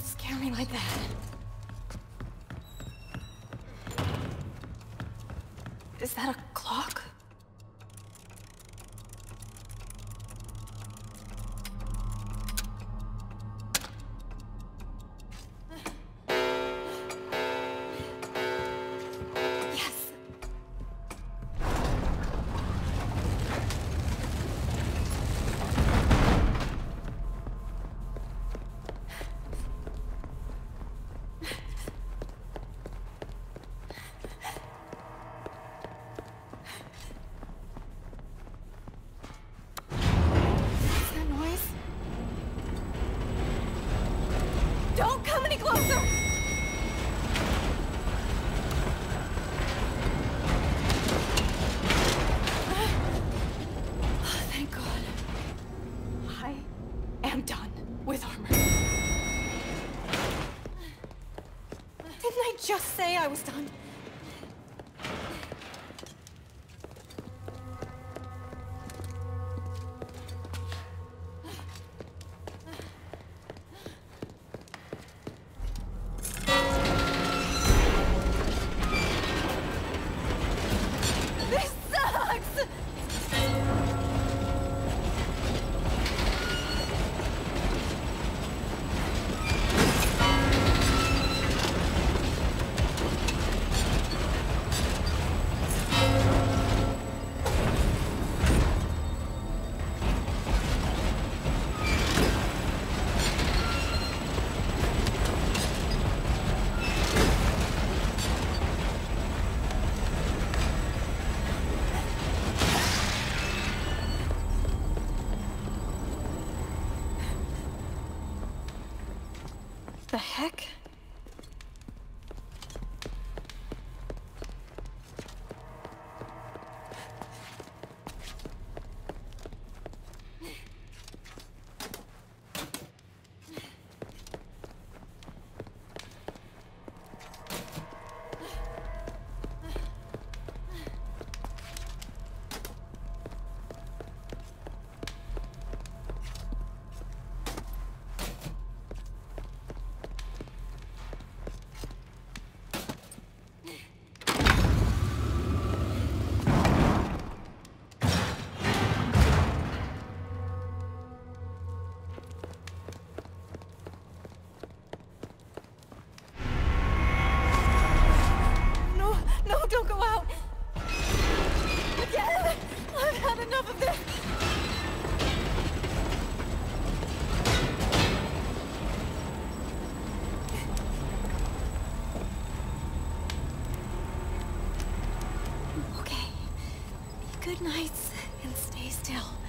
scare me like that. Is that a clock? Oh, thank God. I am done with armor. Didn't I just say I was done? The heck? Good nights, and stay still.